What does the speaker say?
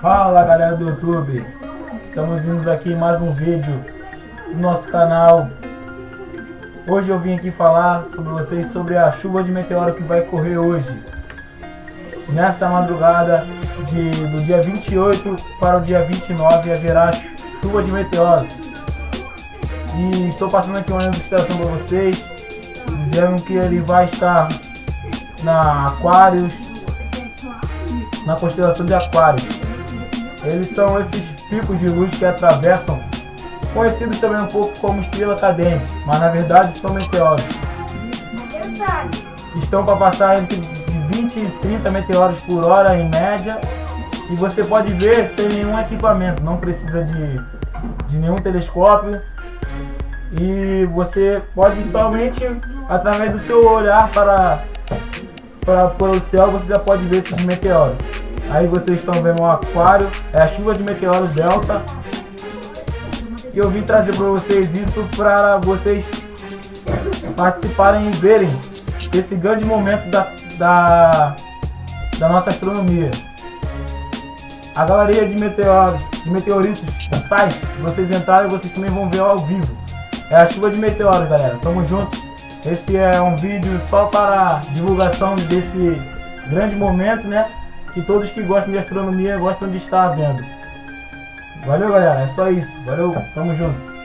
Fala galera do YouTube, estamos vindo aqui em mais um vídeo do nosso canal. Hoje eu vim aqui falar sobre vocês sobre a chuva de meteoro que vai correr hoje. Nessa madrugada de, do dia 28 para o dia 29 haverá chuva de meteoro. E estou passando aqui uma ilustração para vocês, dizendo que ele vai estar na Aquários, na constelação de Aquários. Eles são esses picos de luz que atravessam, conhecidos também um pouco como estrela cadente, mas na verdade são meteoros. Estão para passar entre 20 e 30 meteoros por hora em média, e você pode ver sem nenhum equipamento, não precisa de, de nenhum telescópio, e você pode somente através do seu olhar para, para, para o céu você já pode ver esses meteoros. Aí vocês estão vendo um aquário, é a chuva de meteoro delta. E eu vim trazer para vocês isso para vocês participarem e verem esse grande momento da, da, da nossa astronomia. A galeria de meteoros, de meteoritos do vocês entrarem, vocês também vão ver ao vivo. É a chuva de meteoros, galera. Tamo junto. Esse é um vídeo só para divulgação desse grande momento, né? Que todos que gostam de astronomia gostam de estar vendo. Valeu, galera. É só isso. Valeu. Tamo junto.